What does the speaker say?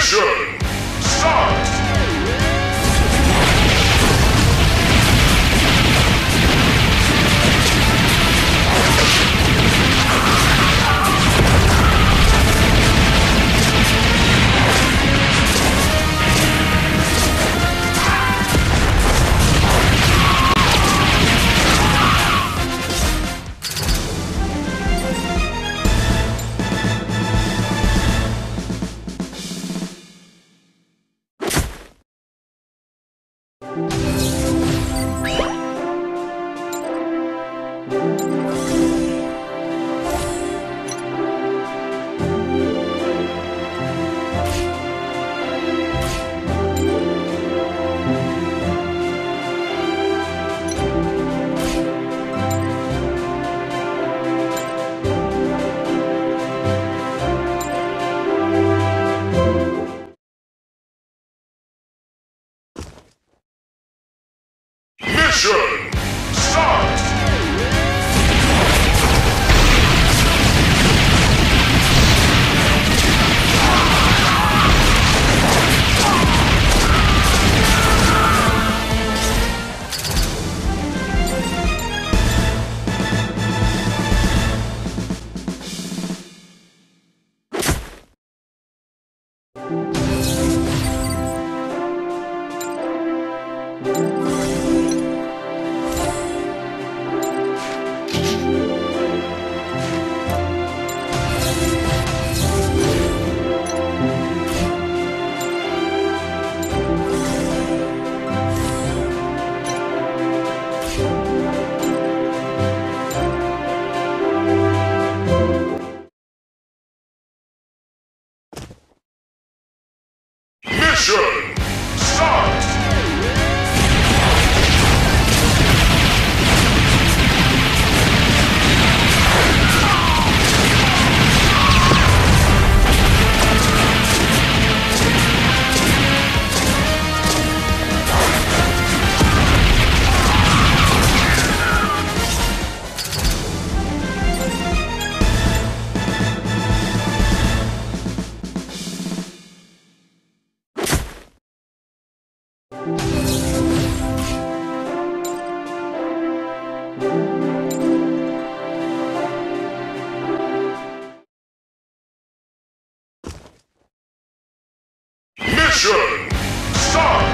Mission Mission start! Mission start! Ignition! Start!